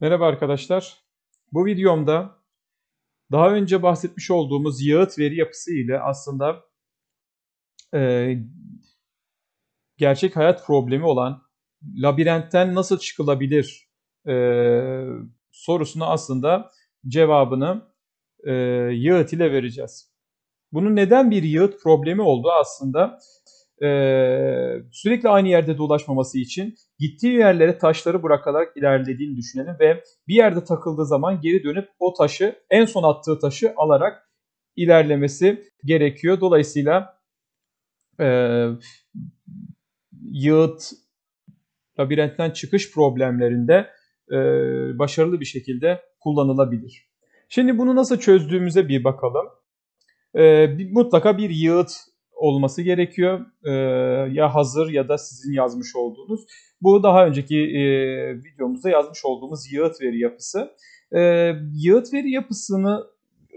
Merhaba arkadaşlar. Bu videomda daha önce bahsetmiş olduğumuz yağıt veri yapısı ile aslında e, gerçek hayat problemi olan labirentten nasıl çıkılabilir e, sorusuna aslında cevabını e, yağıt ile vereceğiz. Bunun neden bir yağıt problemi olduğu aslında e, sürekli aynı yerde dolaşmaması için gittiği yerlere taşları bırakarak ilerlediğini düşünelim ve bir yerde takıldığı zaman geri dönüp o taşı en son attığı taşı alarak ilerlemesi gerekiyor. Dolayısıyla e, yığıt labirentten çıkış problemlerinde e, başarılı bir şekilde kullanılabilir. Şimdi bunu nasıl çözdüğümüze bir bakalım. E, mutlaka bir yığıt olması gerekiyor. E, ya hazır ya da sizin yazmış olduğunuz. Bu daha önceki e, videomuzda yazmış olduğumuz yığıt veri yapısı. E, yığıt veri yapısını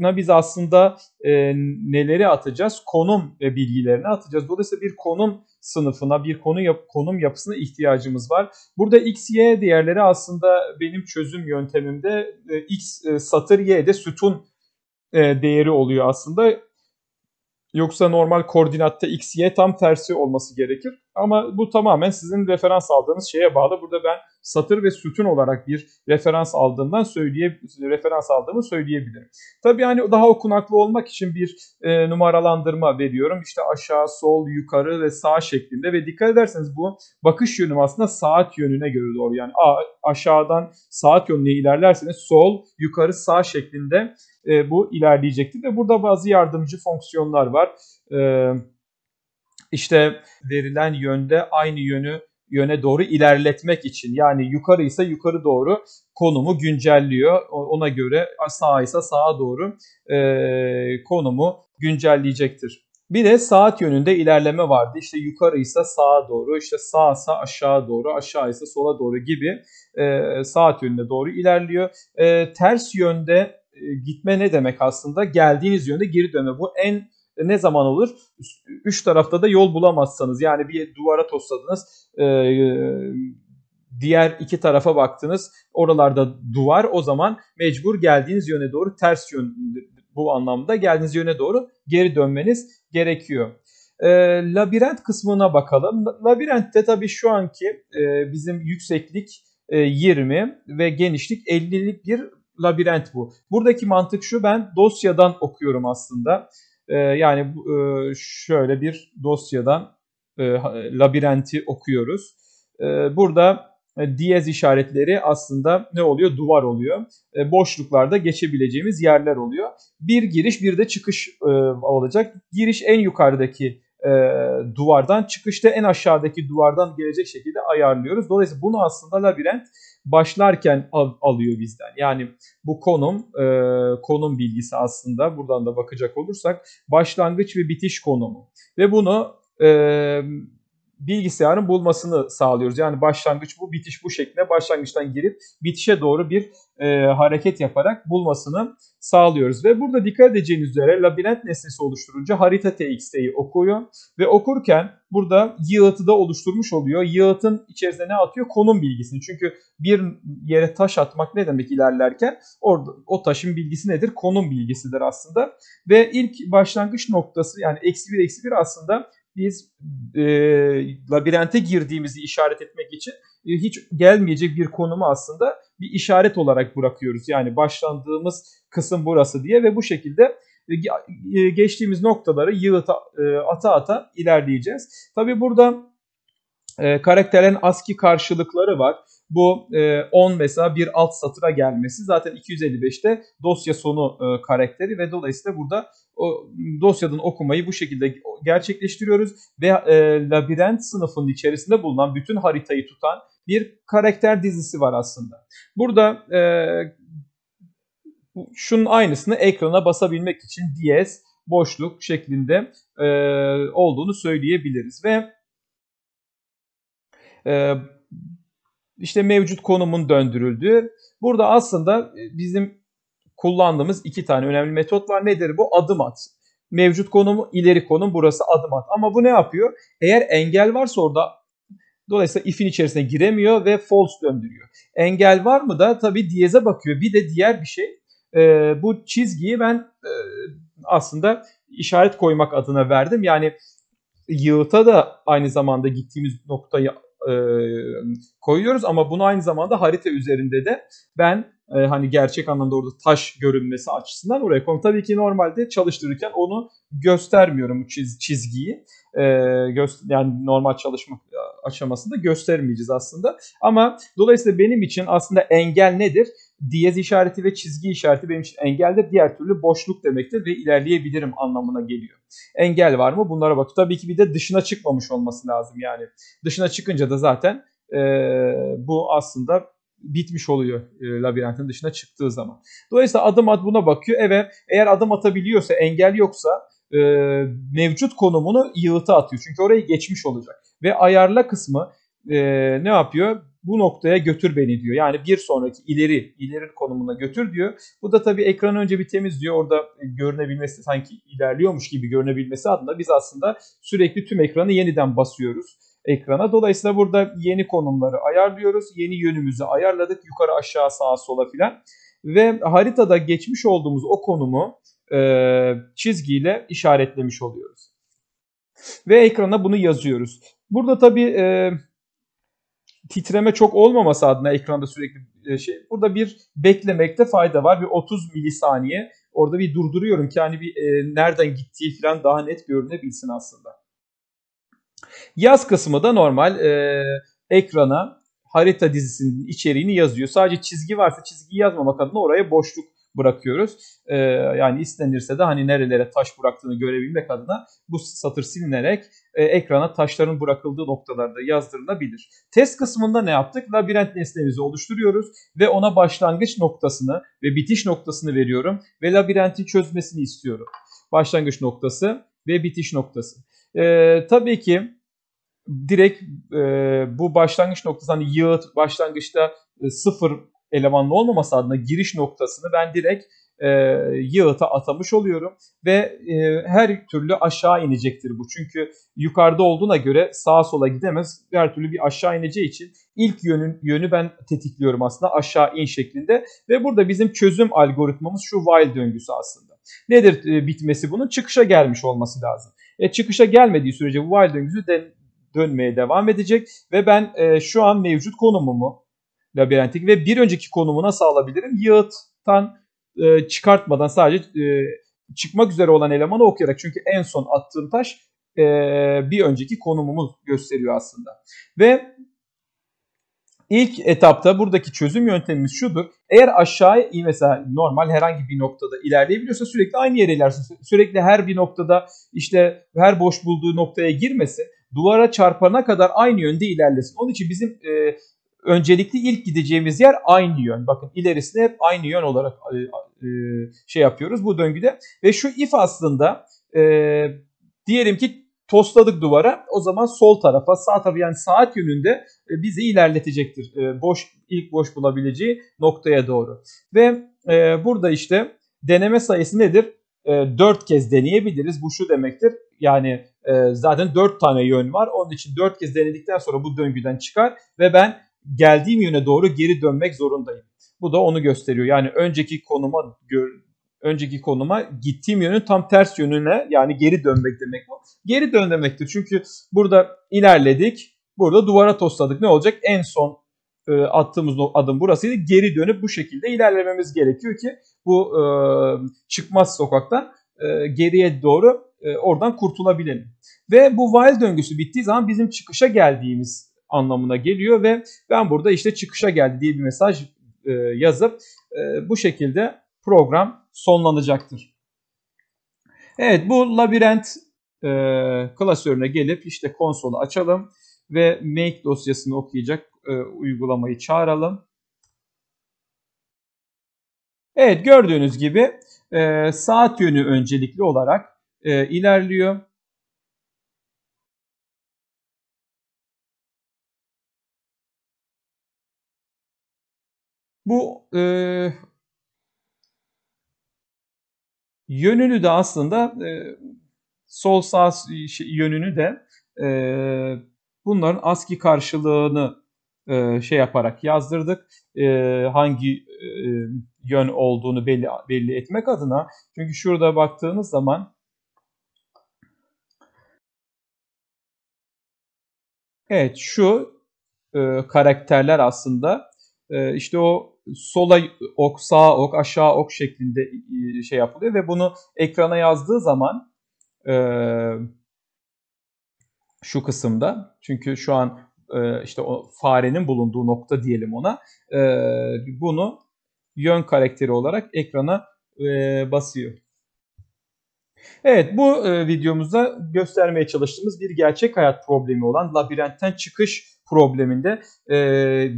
biz aslında e, neleri atacağız? Konum e, bilgilerini atacağız. Dolayısıyla bir konum sınıfına, bir konu yap konum yapısına ihtiyacımız var. Burada x, y değerleri aslında benim çözüm yöntemimde e, x e, satır, y de sütun e, değeri oluyor aslında. Yoksa normal koordinatta x, y tam tersi olması gerekir. Ama bu tamamen sizin referans aldığınız şeye bağlı. Burada ben satır ve sütun olarak bir referans aldığımdan söyleye referans aldığımı söyleyebilirim. Tabii hani daha okunaklı olmak için bir e, numaralandırma veriyorum. İşte aşağı, sol, yukarı ve sağ şeklinde ve dikkat ederseniz bu bakış yönüm aslında saat yönüne göre doğru. Yani a, aşağıdan saat yönüne ilerlerseniz sol, yukarı, sağ şeklinde e, bu ilerleyecektir ve burada bazı yardımcı fonksiyonlar var. E, işte verilen yönde aynı yönü yöne doğru ilerletmek için yani yukarı ise yukarı doğru konumu güncelliyor. Ona göre sağ ise sağa doğru e, konumu güncelleyecektir. Bir de saat yönünde ilerleme vardı. İşte yukarı ise sağa doğru, işte sağ ise aşağı doğru, aşağı ise sola doğru gibi e, saat yönüne doğru ilerliyor. E, ters yönde gitme ne demek aslında? Geldiğiniz yönde geri dönme. Bu en ne zaman olur? Üç tarafta da yol bulamazsanız yani bir duvara tosladınız e, diğer iki tarafa baktınız oralarda duvar o zaman mecbur geldiğiniz yöne doğru ters yön bu anlamda geldiğiniz yöne doğru geri dönmeniz gerekiyor. E, labirent kısmına bakalım. Labirentte tabii şu anki e, bizim yükseklik e, 20 ve genişlik 50'lik bir labirent bu. Buradaki mantık şu ben dosyadan okuyorum aslında. Ee, yani e, şöyle bir dosyadan e, labirenti okuyoruz. Ee, burada e, diyez işaretleri aslında ne oluyor? Duvar oluyor. boşluklarda geçebileceğimiz yerler oluyor. Bir giriş bir de çıkış olacak. Giriş en yukarıdaki duvardan, çıkışta en aşağıdaki duvardan gelecek şekilde ayarlıyoruz. Dolayısıyla bunu aslında labirent başlarken al, alıyor bizden. Yani bu konum e, konum bilgisi aslında buradan da bakacak olursak başlangıç ve bitiş konumu. Ve bunu e, bilgisayarın bulmasını sağlıyoruz. Yani başlangıç bu, bitiş bu şeklinde başlangıçtan girip bitişe doğru bir e, hareket yaparak bulmasını sağlıyoruz. Ve burada dikkat edeceğiniz üzere labirent nesnesi oluşturunca harita txt'yi okuyor ve okurken burada yığıtı da oluşturmuş oluyor. Yığıtın içerisine ne atıyor? Konum bilgisini. Çünkü bir yere taş atmak ne demek ilerlerken? Orada o taşın bilgisi nedir? Konum bilgisidir aslında. Ve ilk başlangıç noktası yani eksi bir eksi bir aslında biz e, labirente girdiğimizi işaret etmek için e, hiç gelmeyecek bir konumu aslında bir işaret olarak bırakıyoruz. Yani başlandığımız kısım burası diye ve bu şekilde e, e geçtiğimiz noktaları yığıta e, ata ata ilerleyeceğiz. Tabi burada e, karakterlerin ASCII karşılıkları var. Bu e, 10 mesela bir alt satıra gelmesi zaten 255'te dosya sonu e, karakteri ve dolayısıyla burada o dosyadan okumayı bu şekilde gerçekleştiriyoruz ve e, labirent sınıfının içerisinde bulunan bütün haritayı tutan bir karakter dizisi var aslında. Burada e, şunun aynısını ekrana basabilmek için diyez boşluk şeklinde e, olduğunu söyleyebiliriz ve e, işte mevcut konumun döndürüldüğü. Burada aslında bizim kullandığımız iki tane önemli metot var. Nedir bu? Adım at. Mevcut konumu ileri konum burası adım at. Ama bu ne yapıyor? Eğer engel varsa orada Dolayısıyla if'in içerisine giremiyor ve false döndürüyor. Engel var mı da tabii diyeze bakıyor. Bir de diğer bir şey e, bu çizgiyi ben e, aslında işaret koymak adına verdim. Yani yığıta da aynı zamanda gittiğimiz noktayı e, koyuyoruz ama bunu aynı zamanda harita üzerinde de ben e, hani gerçek anlamda orada taş görünmesi açısından oraya koyuyorum. Tabii ki normalde çalıştırırken onu göstermiyorum çiz, çizgiyi. E, göster, yani normal çalışma aşamasında göstermeyeceğiz aslında. Ama dolayısıyla benim için aslında engel nedir? Diyez işareti ve çizgi işareti benim için engeldir. Diğer türlü boşluk demektir ve ilerleyebilirim anlamına geliyor. Engel var mı? Bunlara bak. Tabii ki bir de dışına çıkmamış olması lazım yani. Dışına çıkınca da zaten e, bu aslında bitmiş oluyor e, labirentin dışına çıktığı zaman. Dolayısıyla adım adım buna bakıyor. Evet eğer adım atabiliyorsa engel yoksa e, mevcut konumunu yığıta atıyor. Çünkü orayı geçmiş olacak. Ve ayarla kısmı e, ne yapıyor? Bu noktaya götür beni diyor. Yani bir sonraki ileri ileri konumuna götür diyor. Bu da tabii ekranı önce bir temizliyor. Orada görünebilmesi sanki ilerliyormuş gibi görünebilmesi adına biz aslında sürekli tüm ekranı yeniden basıyoruz ekrana. Dolayısıyla burada yeni konumları ayarlıyoruz. Yeni yönümüzü ayarladık. Yukarı aşağı sağa sola filan. Ve haritada geçmiş olduğumuz o konumu e, çizgiyle işaretlemiş oluyoruz. Ve ekrana bunu yazıyoruz. Burada tabii e, titreme çok olmaması adına ekranda sürekli e, şey. Burada bir beklemekte fayda var. Bir 30 milisaniye orada bir durduruyorum ki hani bir e, nereden gittiği falan daha net görünebilsin aslında. Yaz kısmı da normal e, ekrana harita dizisinin içeriğini yazıyor. Sadece çizgi varsa çizgi yazmamak adına oraya boşluk bırakıyoruz. Ee, yani istenirse de hani nerelere taş bıraktığını görebilmek adına bu satır silinerek e, ekrana taşların bırakıldığı noktalarda yazdırılabilir. Test kısmında ne yaptık? Labirent nesnemizi oluşturuyoruz ve ona başlangıç noktasını ve bitiş noktasını veriyorum ve labirentin çözmesini istiyorum. Başlangıç noktası ve bitiş noktası. Ee, tabii ki direkt e, bu başlangıç noktası hani yığıt başlangıçta e, sıfır elemanlı olmaması adına giriş noktasını ben direkt e, yığıta atamış oluyorum ve e, her türlü aşağı inecektir bu. Çünkü yukarıda olduğuna göre sağa sola gidemez. Her türlü bir aşağı ineceği için ilk yönün yönü ben tetikliyorum aslında aşağı in şeklinde ve burada bizim çözüm algoritmamız şu while döngüsü aslında. Nedir e, bitmesi bunun? Çıkışa gelmiş olması lazım. E, çıkışa gelmediği sürece bu while döngüsü de dönmeye devam edecek ve ben e, şu an mevcut konumumu labirentik ve bir önceki konumu nasıl alabilirim? Yığıttan e, çıkartmadan sadece e, çıkmak üzere olan elemanı okuyarak çünkü en son attığım taş e, bir önceki konumumuz gösteriyor aslında. Ve ilk etapta buradaki çözüm yöntemimiz şudur. Eğer aşağıya mesela normal herhangi bir noktada ilerleyebiliyorsa sürekli aynı yere ilerlesin. Sürekli her bir noktada işte her boş bulduğu noktaya girmesin duvara çarpana kadar aynı yönde ilerlesin. Onun için bizim e, öncelikli ilk gideceğimiz yer aynı yön. Bakın ilerisine hep aynı yön olarak e, e, şey yapıyoruz bu döngüde. Ve şu if aslında e, diyelim ki tosladık duvara o zaman sol tarafa sağ tarafa yani saat yönünde bizi ilerletecektir. Boş ilk boş bulabileceği noktaya doğru. Ve burada işte deneme sayısı nedir? E, 4 kez deneyebiliriz. Bu şu demektir. Yani zaten 4 tane yön var. Onun için 4 kez denedikten sonra bu döngüden çıkar ve ben geldiğim yöne doğru geri dönmek zorundayım. Bu da onu gösteriyor. Yani önceki konuma önceki konuma gittiğim yönün tam ters yönüne yani geri dönmek demek bu. Geri dön demektir. Çünkü burada ilerledik. Burada duvara tosladık. Ne olacak? En son e, attığımız adım burasıydı. Geri dönüp bu şekilde ilerlememiz gerekiyor ki bu e, çıkmaz sokaktan e, geriye doğru e, oradan kurtulabilelim. Ve bu while döngüsü bittiği zaman bizim çıkışa geldiğimiz anlamına geliyor ve ben burada işte çıkışa geldi diye bir mesaj e, yazıp e, bu şekilde program sonlanacaktır. Evet bu labirent e, klasörüne gelip işte konsolu açalım ve make dosyasını okuyacak uygulamayı çağıralım. Evet gördüğünüz gibi saat yönü öncelikli olarak ilerliyor. Bu e, yönünü de aslında e, sol sağ yönünü de e, bunların ASCII karşılığını e, şey yaparak yazdırdık. E, hangi e, yön olduğunu belli belli etmek adına. Çünkü şurada baktığınız zaman Evet şu e, karakterler aslında e, işte o sola ok, sağ ok, aşağı ok şeklinde e, şey yapılıyor ve bunu ekrana yazdığı zaman e, şu kısımda çünkü şu an e, işte o farenin bulunduğu nokta diyelim ona e, bunu yön karakteri olarak ekrana e, basıyor. Evet bu e, videomuzda göstermeye çalıştığımız bir gerçek hayat problemi olan labirentten çıkış probleminde e,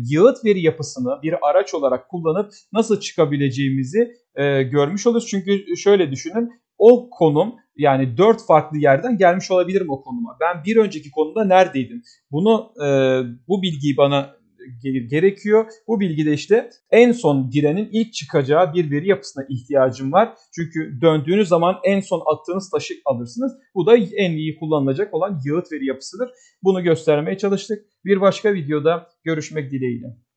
yığıt veri yapısını bir araç olarak kullanıp nasıl çıkabileceğimizi e, görmüş oluruz. Çünkü şöyle düşünün o konum yani dört farklı yerden gelmiş olabilirim o konuma. Ben bir önceki konumda neredeydim? Bunu e, bu bilgiyi bana gerekiyor. Bu bilgide işte en son girenin ilk çıkacağı bir veri yapısına ihtiyacım var. Çünkü döndüğünüz zaman en son attığınız taşı alırsınız. Bu da en iyi kullanılacak olan yığıt veri yapısıdır. Bunu göstermeye çalıştık. Bir başka videoda görüşmek dileğiyle.